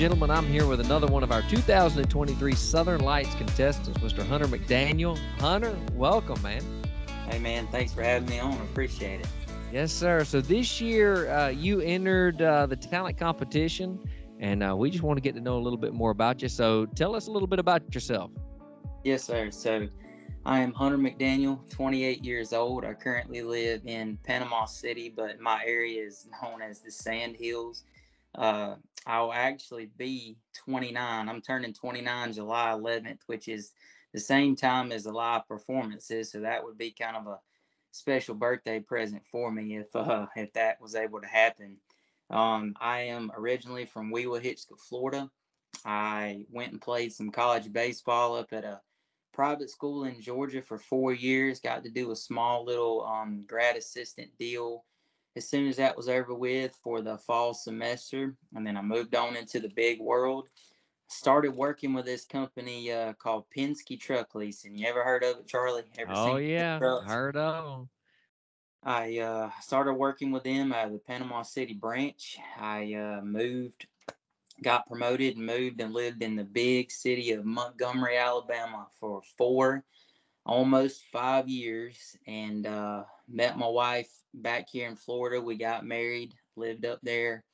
gentlemen, I'm here with another one of our 2023 Southern Lights contestants, Mr. Hunter McDaniel. Hunter, welcome, man. Hey, man. Thanks for having me on. Appreciate it. Yes, sir. So this year uh, you entered uh, the talent competition, and uh, we just want to get to know a little bit more about you. So tell us a little bit about yourself. Yes, sir. So I am Hunter McDaniel, 28 years old. I currently live in Panama City, but my area is known as the Sand Hills. Uh, I'll actually be 29. I'm turning 29 July 11th, which is the same time as the live performances. So that would be kind of a special birthday present for me if uh, if that was able to happen. Um, I am originally from Wewahitchka, Florida. I went and played some college baseball up at a private school in Georgia for four years. Got to do a small little um, grad assistant deal as soon as that was over with for the fall semester. And then I moved on into the big world. Started working with this company uh, called Penske Truck Leasing. You ever heard of it, Charlie? Ever oh, yeah. Heard of I uh, started working with them out of the Panama City branch. I uh, moved got promoted and moved and lived in the big city of Montgomery, Alabama for four, almost five years, and uh, met my wife back here in Florida. We got married, lived up there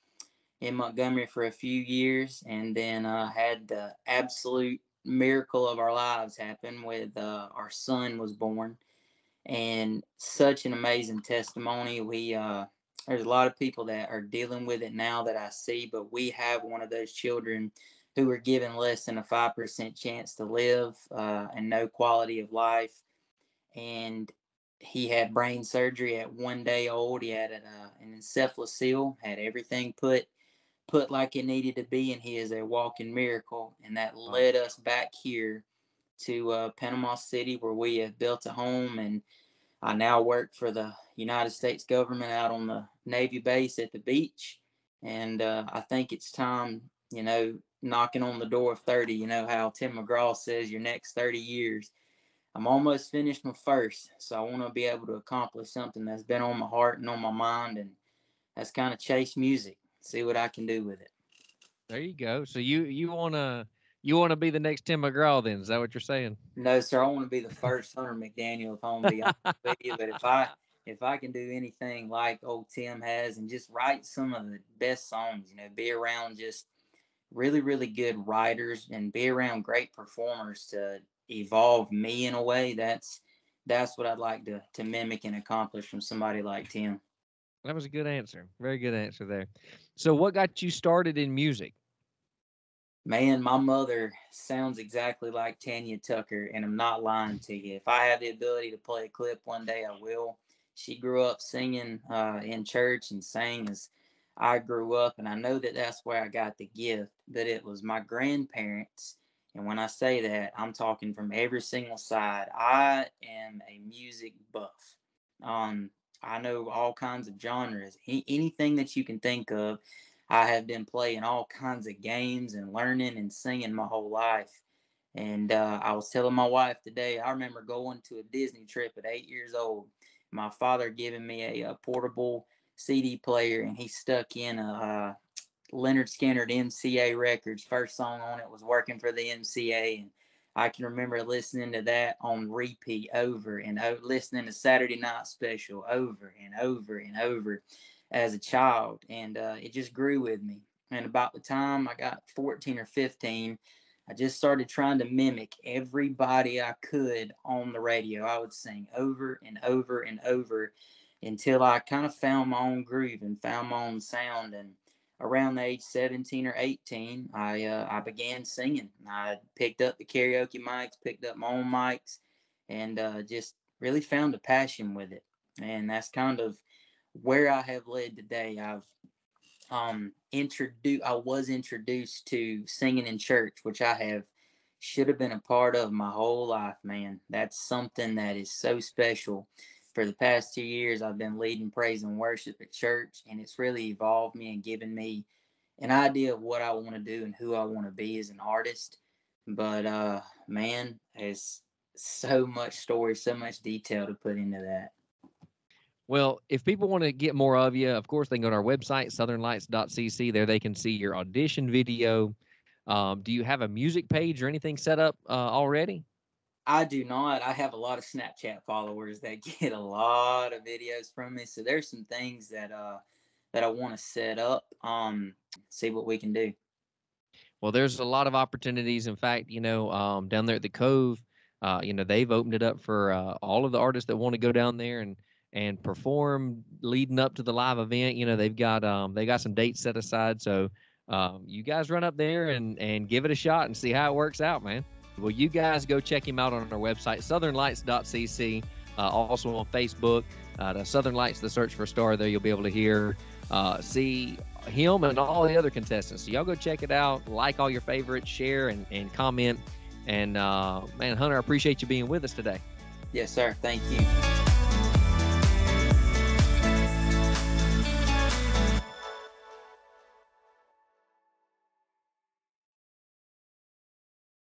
in Montgomery for a few years, and then uh, had the absolute miracle of our lives happen with uh, our son was born and such an amazing testimony we uh, there's a lot of people that are dealing with it now that I see, but we have one of those children who are given less than a 5% chance to live uh, and no quality of life. And he had brain surgery at one day old. He had an, uh, an encephalocele, had everything put put like it needed to be, and he is a walking miracle. And that led us back here to uh, Panama City, where we have built a home and I now work for the United States government out on the Navy base at the beach. And uh, I think it's time, you know, knocking on the door of 30. You know how Tim McGraw says your next 30 years. I'm almost finished my first. So I want to be able to accomplish something that's been on my heart and on my mind. And that's kind of chase music, see what I can do with it. There you go. So you, you want to, you want to be the next Tim McGraw, then? Is that what you're saying? No, sir. I want to be the first Hunter McDaniel. If I'm be honest with you, but if I if I can do anything like old Tim has, and just write some of the best songs, you know, be around just really really good writers and be around great performers to evolve me in a way. That's that's what I'd like to to mimic and accomplish from somebody like Tim. That was a good answer. Very good answer there. So, what got you started in music? Man, my mother sounds exactly like Tanya Tucker, and I'm not lying to you. If I have the ability to play a clip one day, I will. She grew up singing uh, in church and sang as I grew up, and I know that that's where I got the gift. But it was my grandparents, and when I say that, I'm talking from every single side. I am a music buff. Um, I know all kinds of genres, anything that you can think of. I have been playing all kinds of games and learning and singing my whole life. And uh, I was telling my wife today, I remember going to a Disney trip at eight years old. My father giving me a, a portable CD player, and he stuck in a, uh, Lynyrd Skynyrd MCA records. First song on it was working for the MCA, and I can remember listening to that on repeat over and over, listening to Saturday Night Special over and over and over as a child, and uh, it just grew with me. And about the time I got 14 or 15, I just started trying to mimic everybody I could on the radio. I would sing over and over and over until I kind of found my own groove and found my own sound. And around the age 17 or 18, I uh, I began singing. I picked up the karaoke mics, picked up my own mics, and uh, just really found a passion with it. And that's kind of where I have led today, I've um introduced I was introduced to singing in church, which I have should have been a part of my whole life, man. That's something that is so special. For the past two years, I've been leading praise and worship at church, and it's really evolved me and given me an idea of what I want to do and who I want to be as an artist. But uh man, there's so much story, so much detail to put into that. Well, if people want to get more of you, of course, they can go to our website, southernlights.cc. There they can see your audition video. Um, do you have a music page or anything set up uh, already? I do not. I have a lot of Snapchat followers that get a lot of videos from me. So there's some things that uh that I want to set up. Um, see what we can do. Well, there's a lot of opportunities. In fact, you know, um, down there at the Cove, uh, you know, they've opened it up for uh, all of the artists that want to go down there and and perform leading up to the live event. You know, they've got um, they got some dates set aside. So um, you guys run up there and and give it a shot and see how it works out, man. Well, you guys go check him out on our website, southernlights.cc. Uh, also on Facebook, uh, the Southern Lights, the search for star. There you'll be able to hear, uh, see him and all the other contestants. So y'all go check it out, like all your favorites, share and, and comment. And uh, man, Hunter, I appreciate you being with us today. Yes, sir. Thank you.